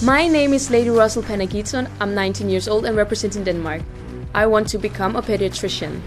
My name is Lady Russell Panagiton. I'm 19 years old and representing Denmark. I want to become a pediatrician.